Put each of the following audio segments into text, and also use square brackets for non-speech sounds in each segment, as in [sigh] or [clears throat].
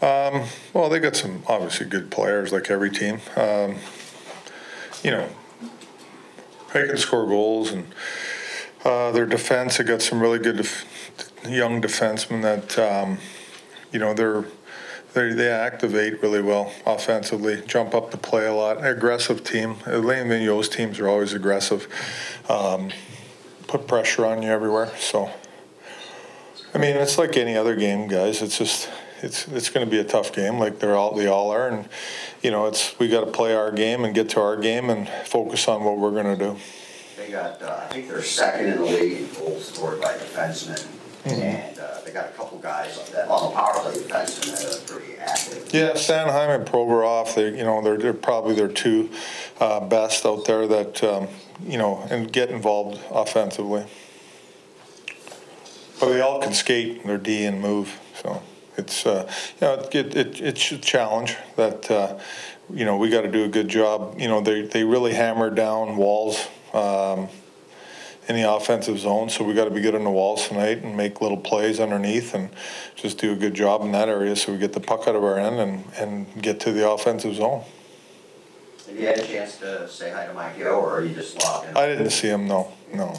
Well, they got some obviously good players, like every team. Um, you know, they can score goals, and uh, their defense. They got some really good def- young defensemen that um, you know they're. They, they activate really well offensively, jump up the play a lot. Aggressive team. Alain Vigneault's teams are always aggressive, um, put pressure on you everywhere. So, I mean, it's like any other game, guys. It's just it's it's going to be a tough game, like they're all they all are, and you know it's we got to play our game and get to our game and focus on what we're going to do. They got, uh, I think they're second in the league in goals scored by defensemen. And uh, they got a couple guys on that, on the power play defensemen that are pretty active. Yeah, Sanheim and Provorov, they you know they're, they're probably their two uh, best out there that um, you know and get involved offensively. But they all can skate, they're D and move, so it's uh, you know it, it it's a challenge that uh, you know we got to do a good job. You know they they really hammer down walls. Um, in the offensive zone, so we got to be good on the walls tonight and make little plays underneath and just do a good job in that area so we get the puck out of our end and, and get to the offensive zone. Have you had a chance to say hi to Mike Yeo, or are you just logged in? I didn't see him, no, no.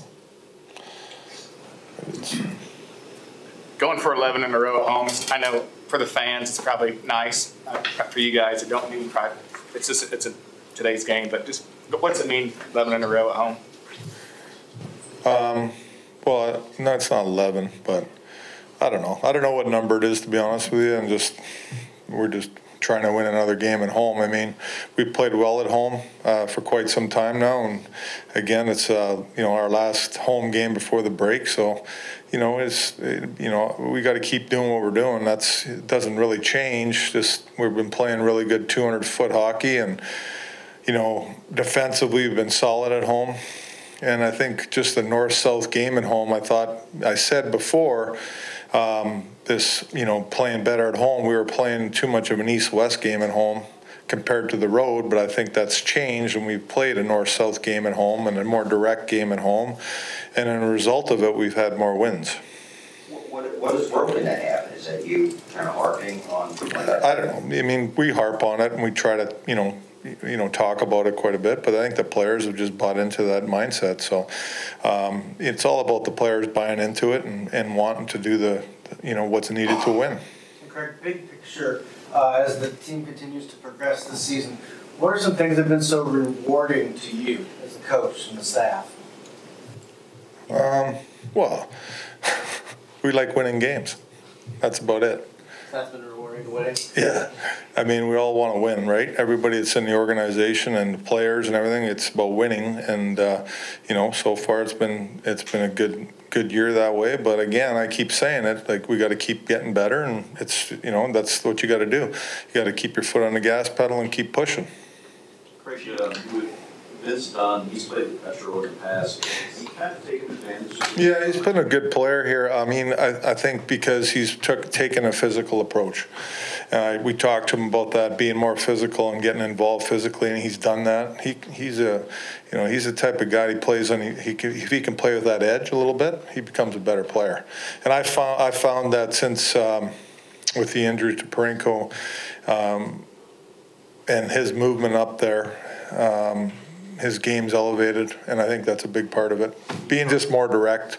Going for 11 in a row at home, I know for the fans, it's probably nice. Uh, For you guys, it don't mean probably, it's just, it's a, today's game, but just, what's it mean, 11 in a row at home? Um, Well, no, it's not 11, but I don't know. I don't know what number it is, to be honest with you, and just, we're just trying to win another game at home. I mean, we played well at home uh, for quite some time now, and again, it's, uh, you know, our last home game before the break, so, you know, it's, you know, we got to keep doing what we're doing. That's, it doesn't really change, just, we've been playing really good 200-foot hockey, and, you know, defensively, we've been solid at home. And I think just the north-south game at home, I thought, I said before, um, this, you know, playing better at home, we were playing too much of an east-west game at home compared to the road, but I think that's changed and we've played a north-south game at home and a more direct game at home. And as a result of it, we've had more wins. What, what- what is broken that happen? Is that you kind of harping on? I don't know. I mean, we harp on it and we try to, you know, you know, talk about it quite a bit, but I think the players have just bought into that mindset. So um, it's all about the players buying into it and, and wanting to do the, you know, what's needed to win. And Craig, big picture, uh, as the team continues to progress this season, what are some things that have been so rewarding to you as the coach and the staff? Um, well, [laughs] we like winning games. That's about it. That's been rewarding to winning. Yeah. I mean, we all want to win, right? Everybody that's in the organization and the players and everything, it's about winning. And, uh, you know, so far it's been, it's been a good, good year that way. But again, I keep saying it, like, we got to keep getting better and it's, you know, that's what you got to do. You got to keep your foot on the gas pedal and keep pushing. Craig, uh, with Vince Dunn, he's played with Petro in the past. Kind of taken advantage of? Yeah, he's been a good player here. I mean, I, I think because he's took, taken a physical approach. Uh, we talked to him about that, being more physical and getting involved physically, and he's done that. He, he's a, you know, he's the type of guy he plays on. He, he can, if he can play with that edge a little bit, he becomes a better player. And I found, I found that since um, with the injury to Parayko, um, and his movement up there, um, his game's elevated, and I think that's a big part of it. Being just more direct,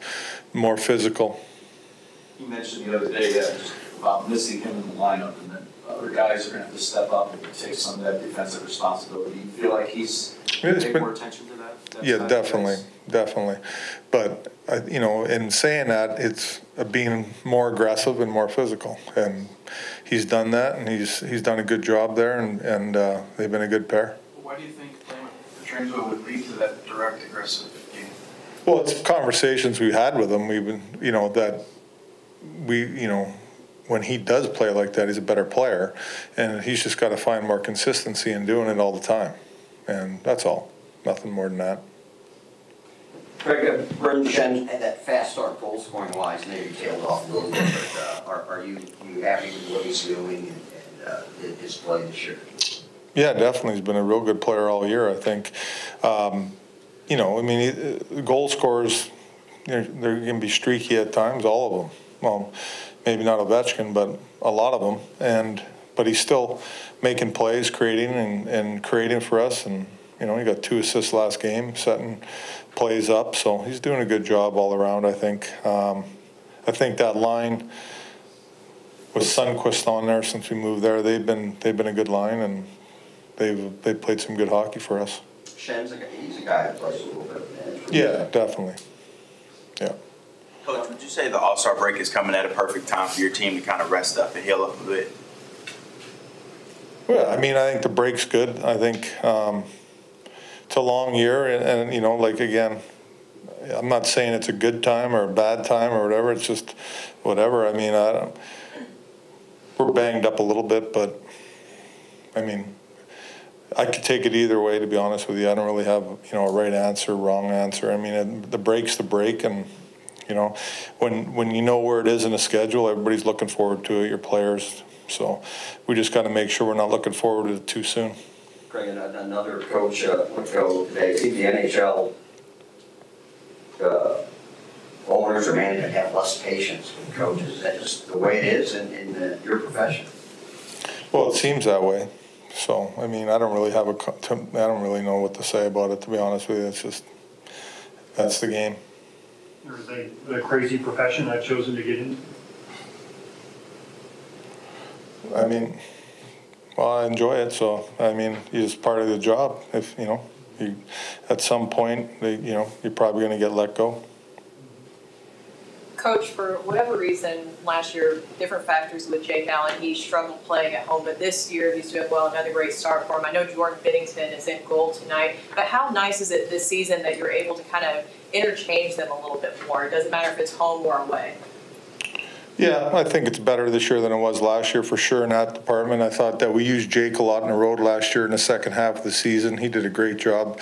more physical. You mentioned the other day, just about missing him in the lineup and that other guys are gonna have to step up and take some of that defensive responsibility. You feel like he's paying more attention to that? that Yeah, side of things? definitely, definitely. But, I- you know, in saying that, it's being more aggressive and more physical. And he's done that, and he's, he's done a good job there, and, and uh, they've been a good pair. Why do you think playing with Pietrangelo would lead to that direct aggressive game? Well, it's conversations we've had with him, we've been, you know, that we, you know, when he does play like that, he's a better player. And he's just got to find more consistency in doing it all the time. And that's all, nothing more than that. Craig, Brayden Schenn had that fast start goal scoring wise, maybe tailed off a little bit, but uh, are, are you, you happy with what he's doing and, and uh, his play this year? Yeah, definitely. He's been a real good player all year, I think. Um, you know, I mean, goal scorers, they're, they're going to be streaky at times, all of them. Well, maybe not Ovechkin, but a lot of them. And, but he's still making plays, creating and, and creating for us. And, you know, he got two assists last game, setting plays up. So he's doing a good job all around, I think. Um, I think that line with Sundqvist on there since we moved there, they've been, they've been a good line and they've, they played some good hockey for us. Schenn's a, he's a guy that plays a little bit of management. Yeah, definitely. Yeah. Coach, would you say the All Star break is coming at a perfect time for your team to kind of rest up and heal up a bit? Well, I mean, I think the break's good. I think um, it's a long year, and, and you know, like again, I'm not saying it's a good time or a bad time or whatever. It's just whatever. I mean, I don't. We're banged up a little bit, but I mean, I could take it either way. To be honest with you, I don't really have you know a right answer, wrong answer. I mean, it, the break's the break, and you know, when when you know where it is in the schedule, everybody's looking forward to it. Your players. So we just got to make sure we're not looking forward to it too soon. And another coach, uh, would go today, see the NHL, uh, owners or management have less patience with coaches. Is that just the way it is in, in uh, your profession? Well, it seems that way. So, I mean, I don't really have a, to- I don't really know what to say about it, to be honest with you. It's just, that's the game. Or is a crazy profession I've chosen to get into? I mean, well, I enjoy it, so, I mean, it's part of the job. If, you know, you, at some point, they, you know, you're probably gonna get let go. Coach, for whatever reason, last year, different factors with Jake Allen, he struggled playing at home, but this year he's doing well, another great start for him. I know Jordan Binnington is in goal tonight, but how nice is it this season that you're able to kind of interchange them a little bit more? It doesn't matter if it's home or away. Yeah, I think it's better this year than it was last year for sure in that department. I thought that we used Jake a lot in the road last year in the second half of the season. He did a great job,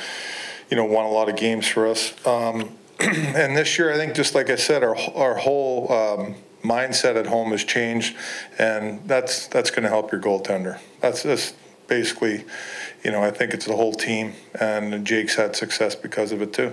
you know, won a lot of games for us. Um, [clears throat] and this year, I think, just like I said, our our whole um, mindset at home has changed, and that's that's going to help your goaltender. That's that's basically, you know, I think it's the whole team, and Jake's had success because of it too.